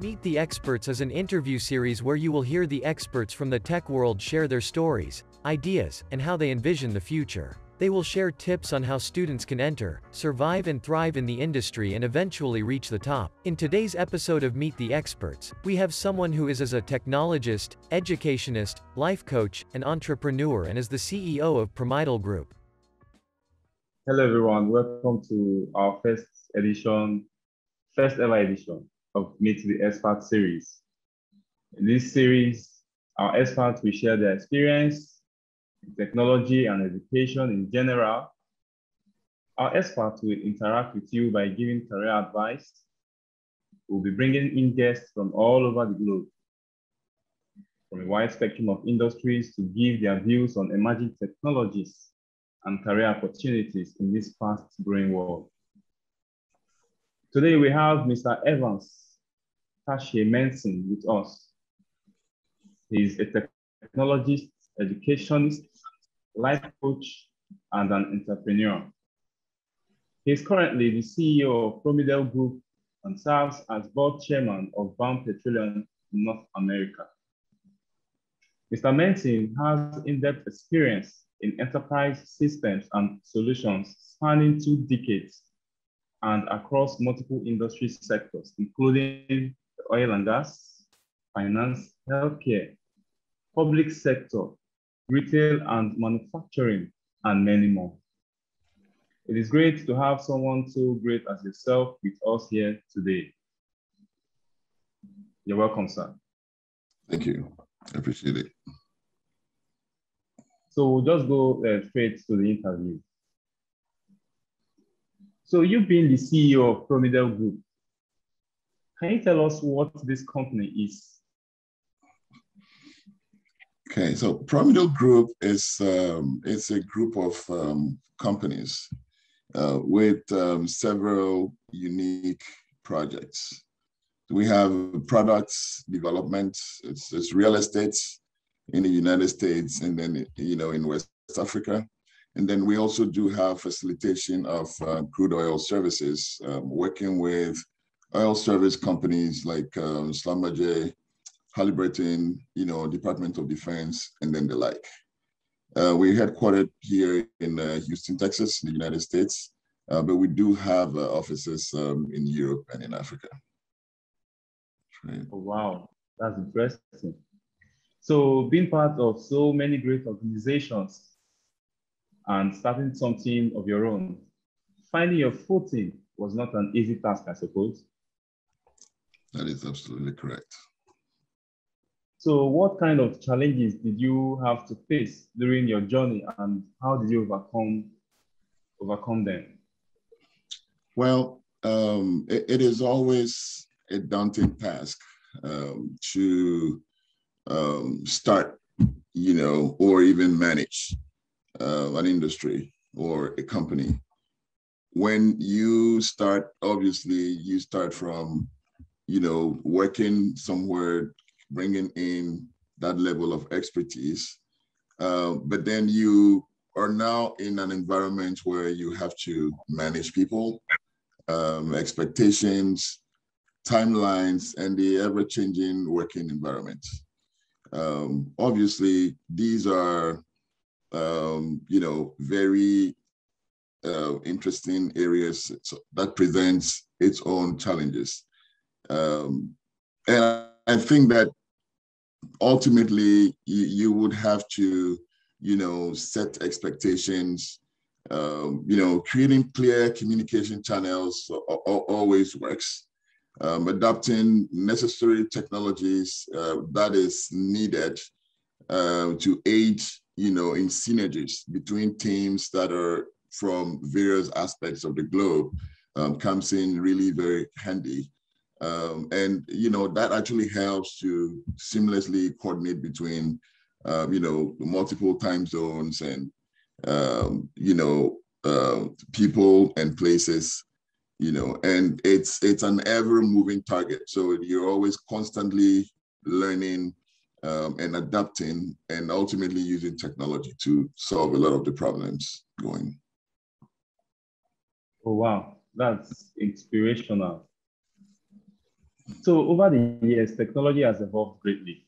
Meet the Experts is an interview series where you will hear the experts from the tech world share their stories, ideas, and how they envision the future. They will share tips on how students can enter, survive and thrive in the industry and eventually reach the top. In today's episode of Meet the Experts, we have someone who is as a technologist, educationist, life coach, and entrepreneur and is the CEO of Pyramidal Group. Hello everyone, welcome to our first edition, first ever edition of Meet the Expert series. In this series, our experts will share their experience, in technology and education in general. Our experts will interact with you by giving career advice. We'll be bringing in guests from all over the globe, from a wide spectrum of industries to give their views on emerging technologies and career opportunities in this fast-growing world. Today we have Mr. Evans Tashe Menson with us. He's a technologist, educationist, life coach, and an entrepreneur. He's currently the CEO of Pyramidal Group and serves as board chairman of BAM Petroleum North America. Mr. Menson has in-depth experience in enterprise systems and solutions spanning two decades and across multiple industry sectors, including oil and gas, finance, healthcare, public sector, retail and manufacturing, and many more. It is great to have someone so great as yourself with us here today. You're welcome, sir. Thank you. I appreciate it. So we'll just go uh, straight to the interview. So you've been the CEO of Pyramidal Group. Can you tell us what this company is? Okay, so Pyramidal Group is um, it's a group of um, companies uh, with um, several unique projects. We have products development. It's, it's real estate in the United States, and then you know in West Africa, and then we also do have facilitation of uh, crude oil services, um, working with oil service companies like um, Schlumberger, Halliburton, you know, Department of Defense, and then the like. Uh, we're headquartered here in uh, Houston, Texas, in the United States, uh, but we do have uh, offices um, in Europe and in Africa. Right. Oh, wow, that's interesting. So being part of so many great organizations and starting something of your own, finding your footing was not an easy task, I suppose. That is absolutely correct. So what kind of challenges did you have to face during your journey and how did you overcome, overcome them? Well, um, it, it is always a daunting task um, to um, start, you know, or even manage uh, an industry or a company. When you start, obviously, you start from, you know, working somewhere bringing in that level of expertise. Uh, but then you are now in an environment where you have to manage people, um, expectations, timelines, and the ever-changing working environment. Um, obviously, these are, um, you know, very uh, interesting areas that presents its own challenges. Um, and I think that ultimately you, you would have to, you know, set expectations. Um, you know, creating clear communication channels always works. Um, adopting necessary technologies uh, that is needed uh, to aid, you know, in synergies between teams that are from various aspects of the globe um, comes in really very handy. Um, and you know that actually helps to seamlessly coordinate between uh, you know multiple time zones and um, you know uh, people and places you know and it's it's an ever moving target. So you're always constantly learning um, and adapting and ultimately using technology to solve a lot of the problems going. Oh wow. That's inspirational So over the years, technology has evolved greatly.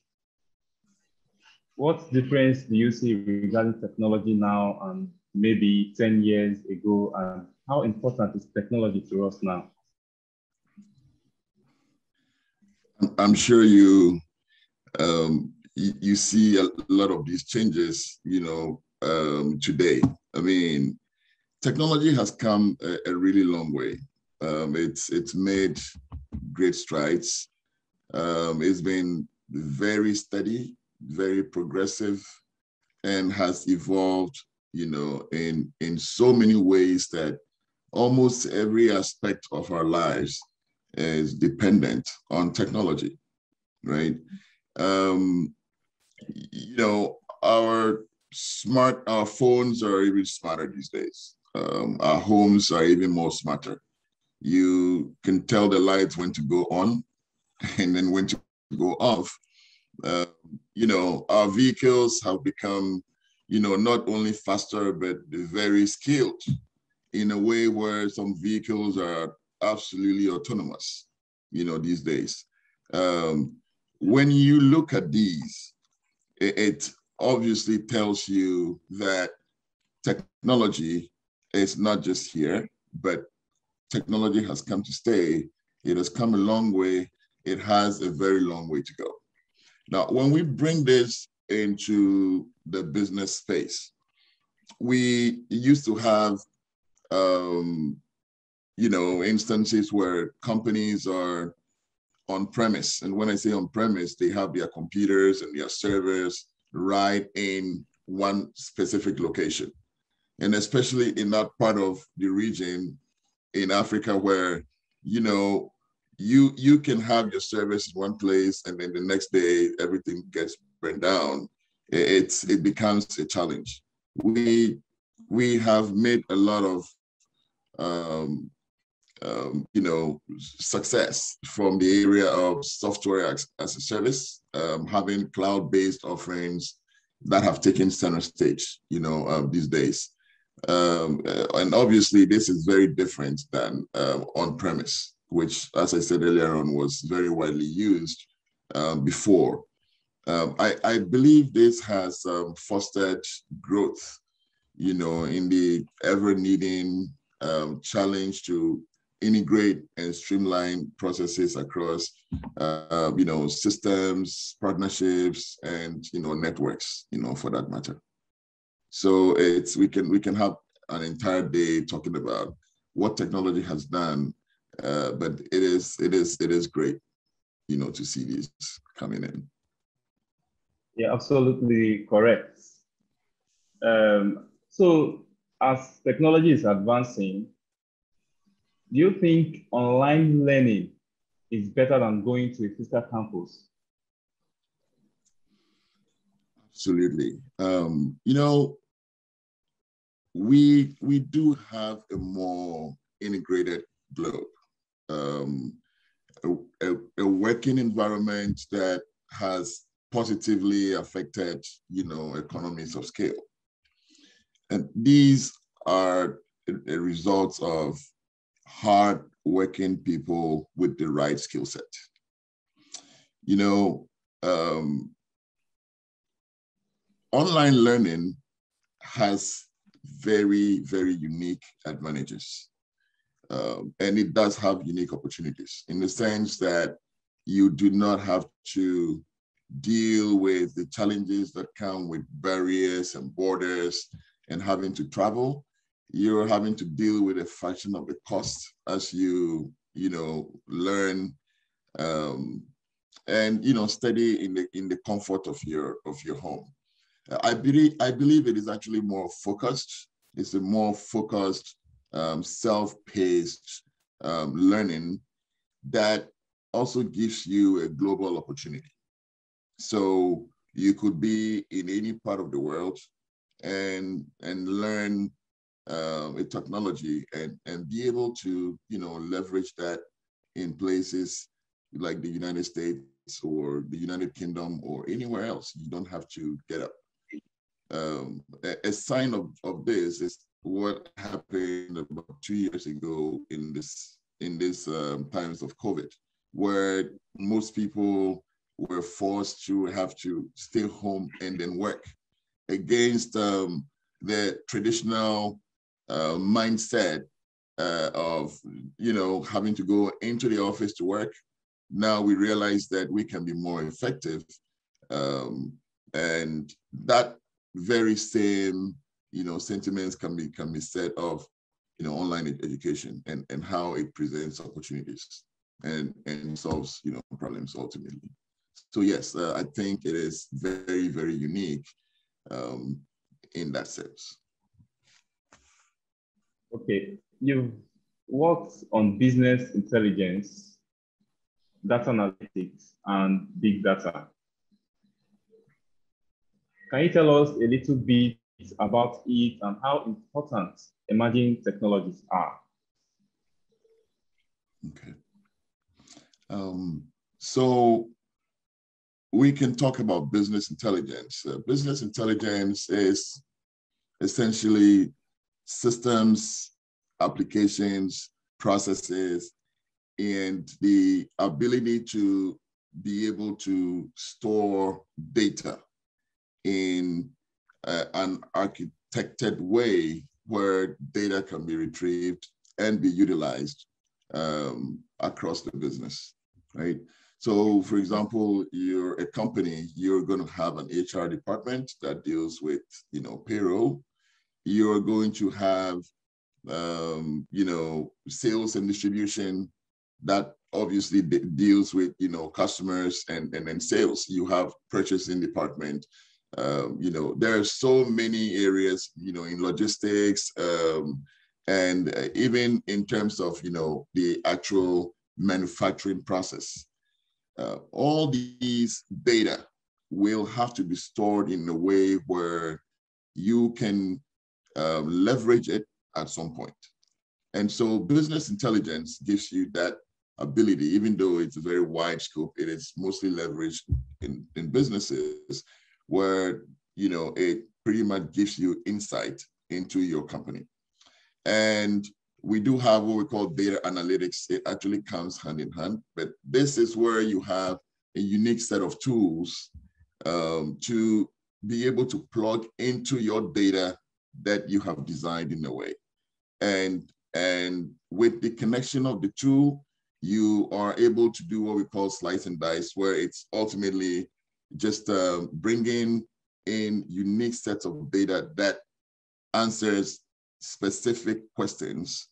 What difference do you see regarding technology now and maybe 10 years ago? And how important is technology to us now? I'm sure you um, you, see a lot of these changes, you know, um, today. I mean, technology has come a, a really long way. Um, it's it's made great strides. Um, it's been very steady, very progressive, and has evolved, you know, in in so many ways that almost every aspect of our lives is dependent on technology, right? Um, you know, our smart, our phones are even smarter these days. Um, our homes are even more smarter. You can tell the lights when to go on and then when to go off. Uh, you know, our vehicles have become, you know, not only faster, but very skilled in a way where some vehicles are absolutely autonomous, you know, these days. Um, when you look at these, it, it obviously tells you that technology is not just here, but technology has come to stay. It has come a long way. It has a very long way to go. Now, when we bring this into the business space, we used to have um, you know, instances where companies are on premise. And when I say on premise, they have their computers and their servers right in one specific location. And especially in that part of the region in Africa where, you know, you you can have your service in one place and then the next day everything gets burned down. It's it becomes a challenge. We we have made a lot of um, um, you know, success from the area of software as, as a service, um, having cloud-based offerings that have taken center stage, you know, uh, these days. Um, uh, and obviously, this is very different than uh, on-premise, which, as I said earlier on, was very widely used um, before. Um, I, I, believe this has um, fostered growth, you know, in the ever-needing um, challenge to integrate and streamline processes across, uh, you know, systems, partnerships, and you know, networks, you know, for that matter. So it's we can we can have an entire day talking about what technology has done, uh, but it is it is it is great, you know, to see these coming in. Yeah, absolutely correct. Um, so as technology is advancing, do you think online learning is better than going to a physical campus? Absolutely. Um, you know, we we do have a more integrated globe, um, a, a, a working environment that has positively affected, you know, economies of scale. And these are a, a result of hard working people with the right skill set. You know, um, online learning has very, very unique advantages. Um, and it does have unique opportunities in the sense that you do not have to deal with the challenges that come with barriers and borders and having to travel you're having to deal with a fraction of the cost as you you know learn um, and you know study in the in the comfort of your of your home i believe i believe it is actually more focused it's a more focused um, self-paced um, learning that also gives you a global opportunity so you could be in any part of the world and and learn um, a technology and, and be able to, you know, leverage that in places like the United States or the United Kingdom or anywhere else. You don't have to get up. Um, a, sign of, of this is what happened about two years ago in this in this um, times of COVID. where most people were forced to have to stay home and then work against um, the traditional uh, mindset uh, of you know having to go into the office to work. Now we realize that we can be more effective, um, and that very same you know sentiments can be can be said of you know online education and and how it presents opportunities and and solves you know problems ultimately. So yes, uh, I think it is very very unique um, in that sense. Okay, you've worked on business intelligence, data analytics, and big data. Can you tell us a little bit about it and how important emerging technologies are? Okay. Um, so we can talk about business intelligence. Uh, business intelligence is essentially systems, applications, processes, and the ability to be able to store data in an architected way where data can be retrieved and be utilized um, across the business, right? So for example, you're a company, you're going to have an HR department that deals with, you know, payroll. You're going to have, um, you know, sales and distribution that obviously deals with, you know, customers and, and then sales. You have purchasing department. Um, you know, there are so many areas, you know, in logistics um, and uh, even in terms of, you know, the actual manufacturing process uh, all these data will have to be stored in a way where you can uh, leverage it at some point. And so business intelligence gives you that ability, even though it's a very wide scope, it is mostly leveraged in, in businesses where, you know, it pretty much gives you insight into your company. And we do have what we call data analytics. It actually comes hand in hand, but this is where you have a unique set of tools um, to be able to plug into your data that you have designed in a way. And, and with the connection of the two, you are able to do what we call slice and dice, where it's ultimately just uh, bringing in unique sets of data that answers specific questions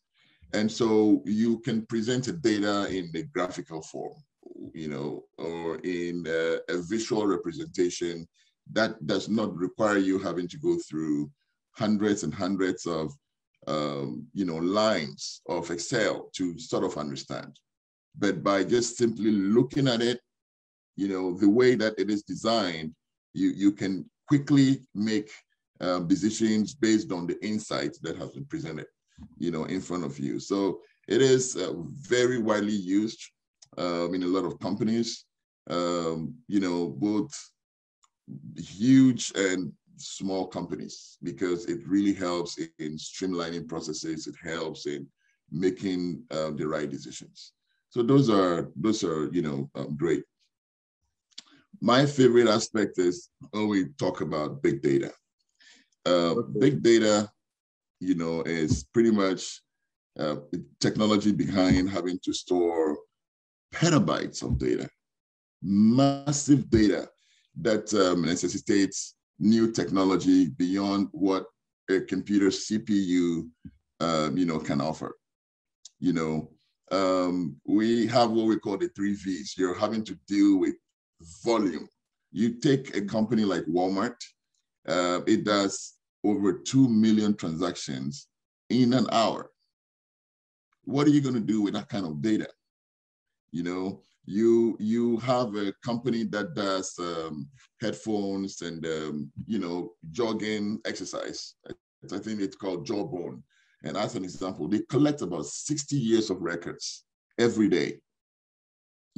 and so you can present a data in the graphical form, you know, or in a, a visual representation that does not require you having to go through hundreds and hundreds of, um, you know, lines of Excel to sort of understand. But by just simply looking at it, you know, the way that it is designed, you, you can quickly make uh, decisions based on the insights that have been presented you know, in front of you. So it is uh, very widely used um, in a lot of companies, um, you know, both huge and small companies, because it really helps in streamlining processes. It helps in making uh, the right decisions. So those are, those are, you know, um, great. My favorite aspect is when we talk about big data. Uh, big data you know, is pretty much uh, technology behind having to store petabytes of data, massive data that um, necessitates new technology beyond what a computer CPU, um, you know, can offer. You know, um, we have what we call the three V's. You're having to deal with volume. You take a company like Walmart, uh, it does over 2 million transactions in an hour. What are you going to do with that kind of data? You know, you you have a company that does um, headphones and um, you know jogging exercise. I think it's called Jawbone. And as an example, they collect about 60 years of records every day.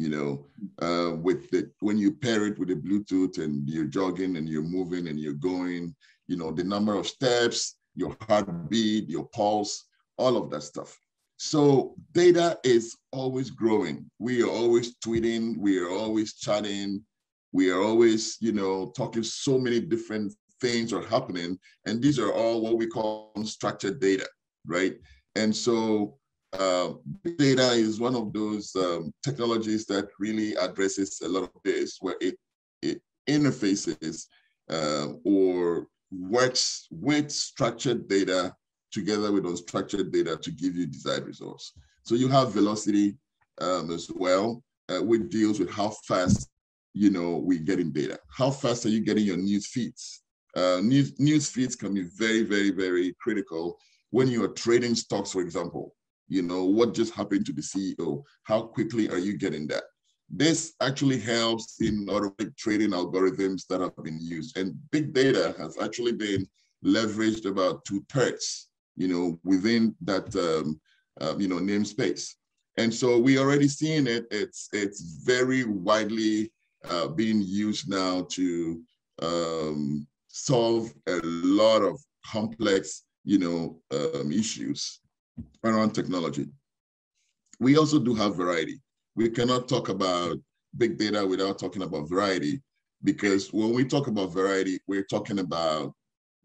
You know, uh, with the when you pair it with the Bluetooth and you're jogging and you're moving and you're going, you know, the number of steps, your heartbeat, your pulse, all of that stuff. So data is always growing. We are always tweeting, we are always chatting, we are always, you know, talking so many different things are happening. And these are all what we call structured data, right? And so uh, data is one of those um, technologies that really addresses a lot of this, where it, it interfaces uh, or works with structured data together with unstructured data to give you desired results. So you have velocity um, as well, uh, which deals with how fast you know we getting data. How fast are you getting your news feeds? Uh, news, news feeds can be very, very, very critical when you are trading stocks, for example. You know, what just happened to the CEO? How quickly are you getting that? This actually helps in automatic trading algorithms that have been used. And big data has actually been leveraged about two thirds, you know, within that, um, uh, you know, namespace. And so we already seeing it. It's it's very widely uh, being used now to um, solve a lot of complex, you know, um, issues around technology. We also do have variety. We cannot talk about big data without talking about variety, because when we talk about variety, we're talking about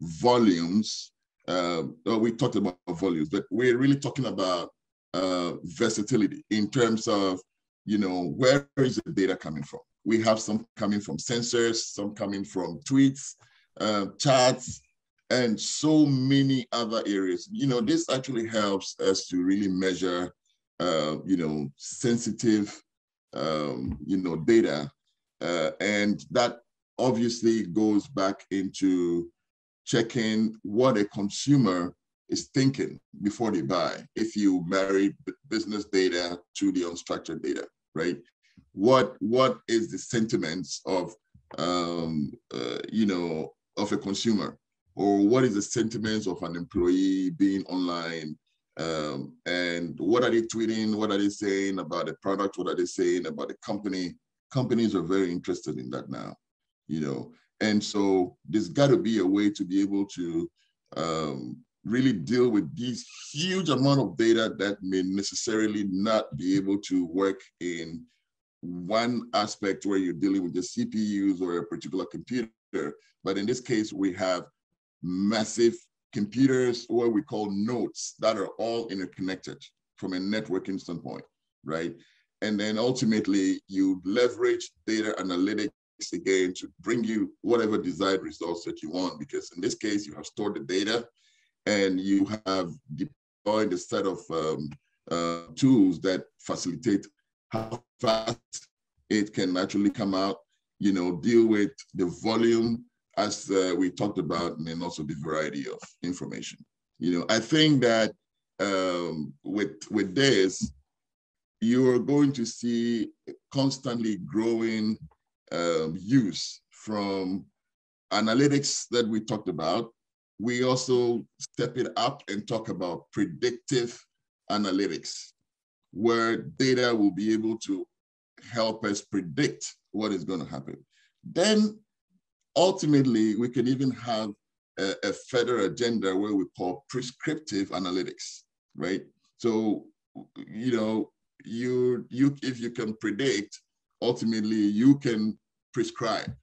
volumes. Uh, we talked about volumes, but we're really talking about uh, versatility in terms of, you know, where is the data coming from? We have some coming from sensors, some coming from tweets, uh, charts, and so many other areas. You know, this actually helps us to really measure, uh, you know, sensitive, um, you know, data. Uh, and that obviously goes back into checking what a consumer is thinking before they buy. If you marry business data to the unstructured data, right? What what is the sentiments of um, uh, you know of a consumer or what is the sentiments of an employee being online? Um, and what are they tweeting? What are they saying about the product? What are they saying about the company? Companies are very interested in that now you know? And so there's got to be a way to be able to um, really deal with these huge amount of data that may necessarily not be able to work in one aspect where you're dealing with the CPUs or a particular computer. But in this case, we have massive computers, what we call nodes that are all interconnected from a networking standpoint, right? And then ultimately you leverage data analytics again to bring you whatever desired results that you want, because in this case, you have stored the data and you have deployed a set of um, uh, tools that facilitate how fast it can actually come out you know, deal with the volume as uh, we talked about, and also the variety of information. You know, I think that um, with with this, you are going to see constantly growing um, use from analytics that we talked about. We also step it up and talk about predictive analytics, where data will be able to help us predict what is going to happen. Then ultimately, we can even have a, a further agenda where we call prescriptive analytics, right? So, you know, you you if you can predict, ultimately you can prescribe,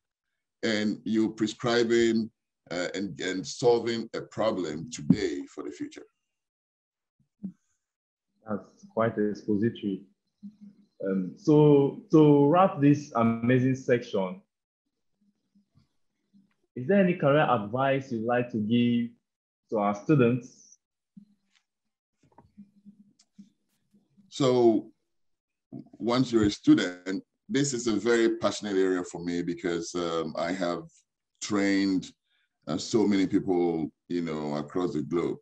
and you're prescribing uh, and and solving a problem today for the future. That's quite expository. Um, so to wrap this amazing section, is there any career advice you'd like to give to our students? So once you're a student, this is a very passionate area for me because um, I have trained uh, so many people, you know, across the globe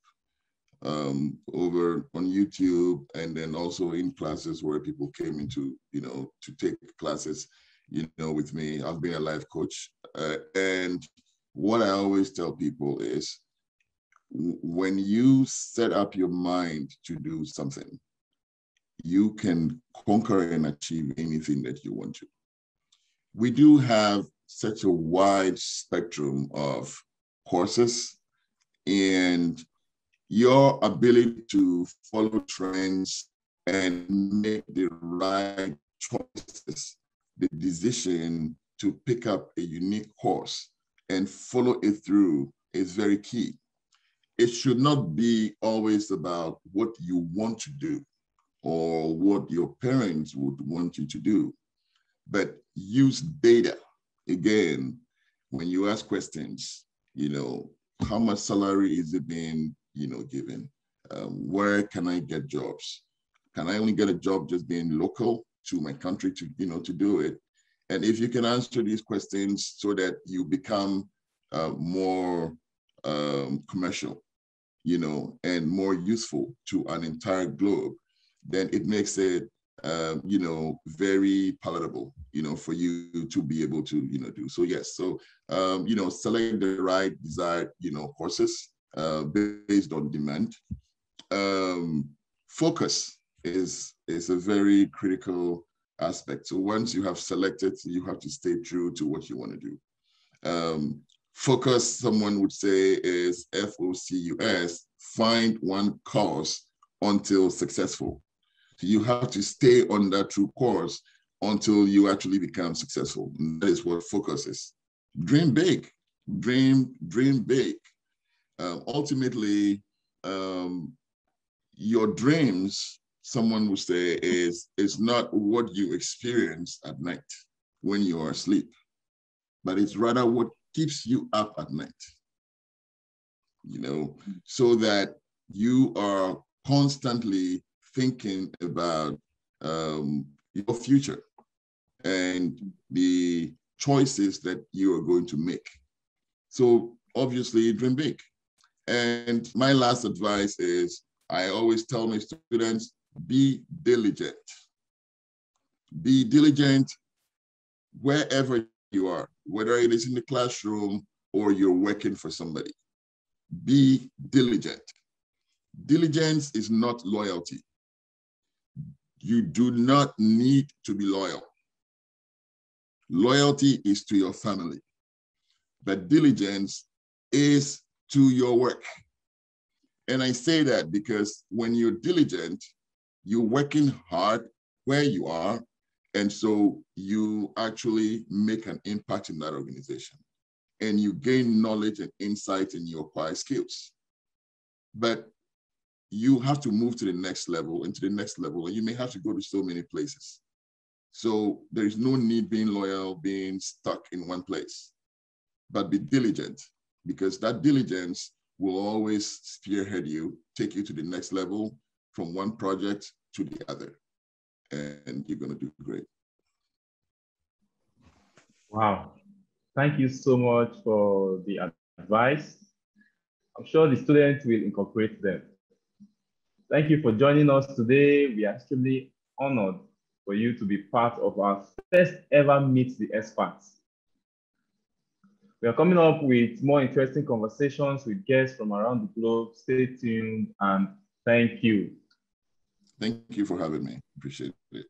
um, over on YouTube and then also in classes where people came into, you know, to take classes, you know, with me. I've been a life coach. Uh, and what I always tell people is when you set up your mind to do something, you can conquer and achieve anything that you want to. We do have such a wide spectrum of courses and your ability to follow trends and make the right choices, the decision to pick up a unique course and follow it through is very key. It should not be always about what you want to do or what your parents would want you to do, but use data. Again, when you ask questions, you know, how much salary is it being, you know, given? Um, where can I get jobs? Can I only get a job just being local to my country to, you know, to do it? And if you can answer these questions so that you become uh, more um, commercial, you know, and more useful to an entire globe, then it makes it, um, you know, very palatable, you know, for you to be able to, you know, do. So yes, so, um, you know, select the right desired, you know, courses uh, based on demand. Um, focus is, is a very critical aspect. So once you have selected, you have to stay true to what you want to do. Um, focus, someone would say, is F O C U S, find one cause until successful. So you have to stay on that true course until you actually become successful. And that is what focus is. Dream big, dream, dream big. Um, ultimately, um, your dreams someone would say is, is not what you experience at night when you are asleep, but it's rather what keeps you up at night. You know, so that you are constantly thinking about um, your future and the choices that you are going to make. So obviously dream big. And my last advice is I always tell my students, be diligent. Be diligent wherever you are, whether it is in the classroom or you're working for somebody. Be diligent. Diligence is not loyalty. You do not need to be loyal. Loyalty is to your family, but diligence is to your work. And I say that because when you're diligent, you're working hard where you are, and so you actually make an impact in that organization. And you gain knowledge and insight and you acquire skills. But you have to move to the next level and to the next level, and you may have to go to so many places. So there is no need being loyal, being stuck in one place, but be diligent because that diligence will always spearhead you, take you to the next level, from one project to the other. And you're going to do great. Wow. Thank you so much for the advice. I'm sure the students will incorporate them. Thank you for joining us today. We are extremely honored for you to be part of our first ever Meet the Experts. We are coming up with more interesting conversations with guests from around the globe. Stay tuned and thank you. Thank you for having me. Appreciate it.